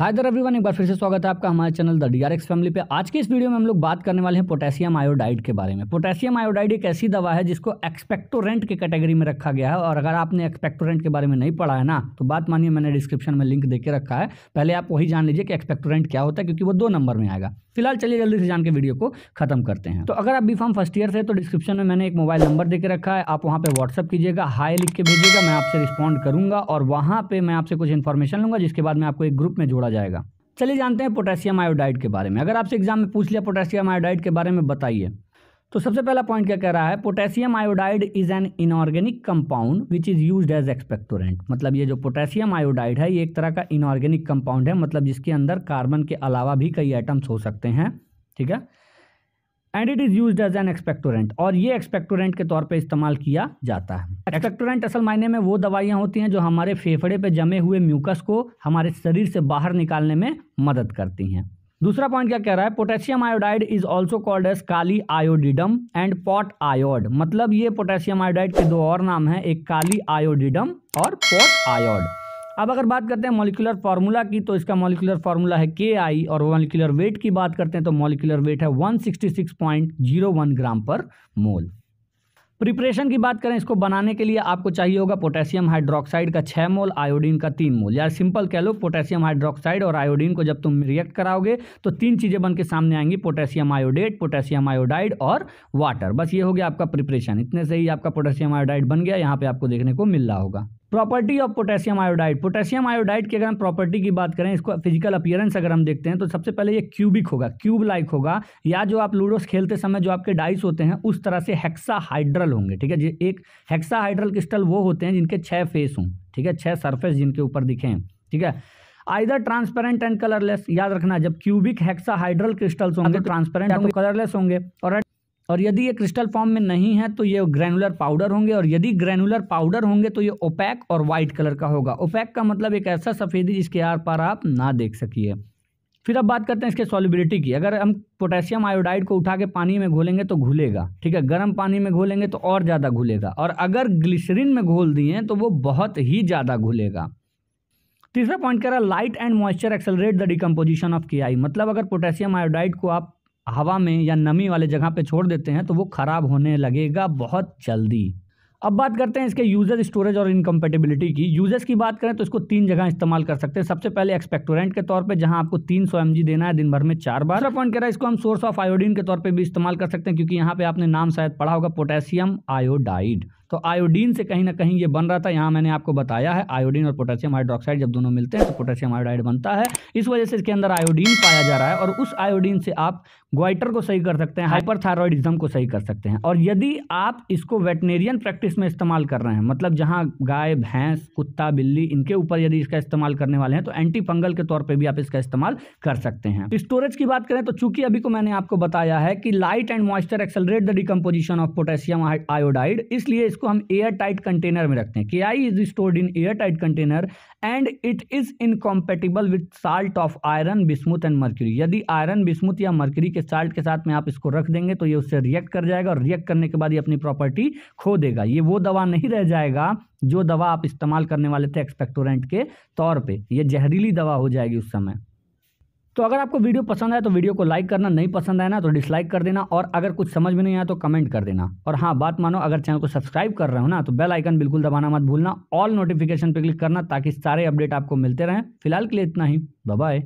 हाय दर everyone एक बार फिर से स्वागत है आपका हमारे चैनल द डीआरएक्स फैमिली पे। आज के इस वीडियो में हम लोग बात करने वाले हैं पोटेशियम आयोडाइड के बारे में। पोटेशियम आयोडाइड एक ऐसी दवा है जिसको एक्सपेक्टोरेंट के कैटेगरी में रखा गया है और अगर आपने एक्सपेक्टोरेंट के बारे में नहीं पढ़ा है ना तो बात मानिए, मैंने डिस्क्रिप्शन में लिंक देकर रखा है। पहले आप वही जान लीजिए कि एक्सपेक्टोरेंट क्या होता है, क्योंकि वो दो नंबर में आएगा। फ़िलहाल चलिए जल्दी से जान के वीडियो को खत्म करते हैं। तो अगर आप बी फॉर्म फ़र्स्ट ईयर से तो डिस्क्रिप्शन में मैंने एक मोबाइल नंबर देकर रखा है। आप वहाँ पे व्हाट्सअप कीजिएगा हाई लिख के भेजिएगा, मैं आपसे रिस्पॉन्ड करूँगा और वहाँ पर मैं आपसे कुछ इन्फॉर्मेशन लूँगा, जिसके बाद में आपको एक ग्रुप में जोड़ा जाएगा। चलिए जानते हैं पोटेशियम आयोडाइड के बारे में। अगर आपसे एग्ज़ाम में पूछ लिया पोटेशियम आयोडाइड के बारे में, बताइए। तो सबसे पहला पॉइंट क्या कह रहा है? Potassium iodide is an inorganic compound which is use as expectorant मतलब ये जो पोटेशियम आयोडाइड है, ये एक तरह का इनऑर्गेनिक कंपाउंड है मतलब जिसके अंदर कार्बन के अलावा भी कई आइटम्स हो सकते हैं, ठीक है? And it is use as an expectorant और ये एक्सपेक्टोरेंट के तौर पे इस्तेमाल किया जाता है। एक्सपेक्टोरेंट असल मायने में वो दवाइयाँ होती हैं जो हमारे फेफड़े पे जमे हुए म्यूकस को हमारे शरीर से बाहर निकालने में मदद करती हैं। दूसरा पॉइंट क्या कह रहा है? Potassium iodide is also called as kali iodidum and pot iod मतलब ये पोटेशियम आयोडाइड के दो और नाम हैं, एक काली आयोडिडम और पॉट आयोड अब अगर बात करते हैं मॉलिकुलर फार्मूला की तो इसका मॉलिकुलर फार्मूला है के आई और मॉलिकुलर वेट की बात करते हैं तो मॉलिकुलर वेट है 166.01 ग्राम पर मोल प्रिपरेशन की बात करें, इसको बनाने के लिए आपको चाहिए होगा पोटेशियम हाइड्रोक्साइड का छः मोल आयोडीन का तीन मोल। यार सिंपल कह लो पोटेशियम हाइड्रोक्साइड और आयोडीन को जब तुम रिएक्ट कराओगे तो तीन चीज़ें बन के सामने आएँगी पोटेशियम आयोडेट पोटेशियम आयोडाइड और वाटर बस ये हो गया आपका प्रिपरेशन इतने से ही आपका पोटेशियम आयोडाइड बन गया, यहाँ पर आपको देखने को मिल रहा होगा। Property of potassium iodide potassium iodide की अगर हम प्रॉपर्टी की बात करें इसको फ़िज़िकल अपियरेंस अगर हम देखते हैं तो सबसे पहले ये क्यूबिक होगा क्यूब लाइक होगा या जो आप लूडोस खेलते समय जो आपके डाइस होते हैं उस तरह से हेक्सा हाइड्रल होंगे ठीक है? एक हेक्सा हाइड्रल क्रिस्टल वो होते हैं जिनके छः फेस हों ठीक है? छः सरफेस जिनके ऊपर दिखें ठीक है? आइदर ट्रांसपेरेंट एंड कलरलेस याद रखना जब क्यूबिक हेक्सा हाइड्रल क्रिस्टल्स होंगे ट्रांसपेरेंट होंगे कलरलेस होंगे और और यदि ये क्रिस्टल फॉर्म में नहीं है तो ये ग्रैनुलर पाउडर होंगे और यदि ग्रैनुलर पाउडर होंगे तो ये ओपैक और वाइट कलर का होगा। ओपैक का मतलब एक ऐसा सफ़ेदी जिसके आर पार आप ना देख सकिए। फिर अब बात करते हैं इसके सॉलिबिलिटी की। अगर हम पोटेशियम आयोडाइड को उठा के पानी में घोलेंगे तो घुलेगा, ठीक है? गर्म पानी में घोलेंगे तो और ज़्यादा घुलेगा। और अगर ग्लिसरीन में घोल दिए तो वो बहुत ही ज़्यादा घुलेगा। तीसरा पॉइंट कह रहा है light and moisture accelerate the decomposition of के मतलब अगर पोटेशियम आयोडाइड को आप हवा में या नमी वाले जगह पे छोड़ देते हैं तो वो ख़राब होने लगेगा बहुत जल्दी। अब बात करते हैं इसके यूज़र स्टोरेज और इनकम्पेटेबिलिटी की। यूज़र्स की बात करें तो इसको तीन जगह इस्तेमाल कर सकते हैं। सबसे पहले एक्सपेक्टोरेंट के तौर पे, जहाँ आपको 300 सौ देना है दिन भर में चार बार। पॉइंट कह रहा है, इसको हम सोर्स ऑफ़ आयोडीन के तौर पे भी इस्तेमाल कर सकते हैं, क्योंकि यहाँ पे आपने नाम शायद पढ़ा होगा पोटेशियम आयोडाइड तो आयोडीन से कहीं ना कहीं ये बन रहा था, यहाँ मैंने आपको बताया है आयोडीन और पोटेशियम हाइड्रोक्साइड जब दोनों मिलते हैं तो पोटेशियम आयोडाइड बनता है। इस वजह से इसके अंदर आयोडीन पाया जा रहा है, और उस आयोडीन से आप ग्वाइटर को सही कर सकते हैं हाइपरथायरॉयडिज्म को सही कर सकते हैं। और यदि आप इसको वेटनेरियन प्रैक्टिस में इस्तेमाल कर रहे हैं मतलब जहाँ गाय, भैंस, कुत्ता, बिल्ली, इनके ऊपर यदि इसका इस्तेमाल करने वाले हैं तो एंटी फंगल के तौर पर भी आप इसका इस्तेमाल कर सकते हैं। स्टोरेज की बात करें तो चूँकि अभी को मैंने आपको बताया है कि light and moisture accelerate the decomposition of potassium iodide इसलिए इसको हम एयर टाइट कंटेनर में रखते हैं। K I is stored in air tight container and it is incompatible with salt of iron bismuth and mercury यदि iron bismuth या mercury के salt के साथ में आप इसको रख देंगे तो ये उससे रिएक्ट कर जाएगा और रिएक्ट करने के बाद ये अपनी प्रॉपर्टी खो देगा। ये वो दवा नहीं रह जाएगा जो दवा आप इस्तेमाल करने वाले थे एक्सपेक्टोरेंट के तौर पे। ये जहरीली दवा हो जाएगी उस समय। तो अगर आपको वीडियो पसंद आए तो वीडियो को लाइक करना, नहीं पसंद आए ना तो डिसलाइक कर देना और अगर कुछ समझ में नहीं आया तो कमेंट कर देना। और हाँ बात मानो, अगर चैनल को सब्सक्राइब कर रहे हो ना तो बेल आइकन बिल्कुल दबाना मत भूलना। ऑल नोटिफिकेशन पर क्लिक करना ताकि सारे अपडेट आपको मिलते रहें। फ़िलहाल के लिए इतना ही। बाय